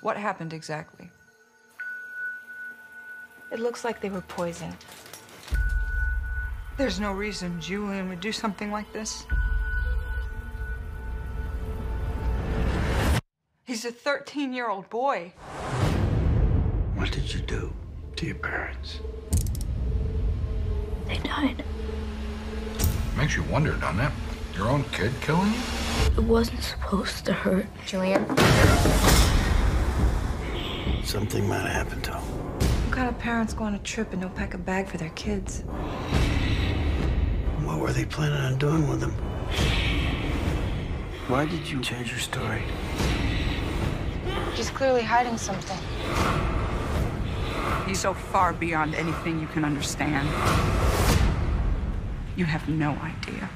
What happened exactly? It looks like they were poisoned. There's no reason Julian would do something like this. He's a 13 year old boy. What did you do to your parents? They died. Makes you wonder, doesn't it? Your own kid killing you? It wasn't supposed to hurt. Julian? Something might have happened to him. What kind of parents go on a trip and don't pack a bag for their kids? What were they planning on doing with him? Why did you change your story? She's clearly hiding something. He's so far beyond anything you can understand. You have no idea.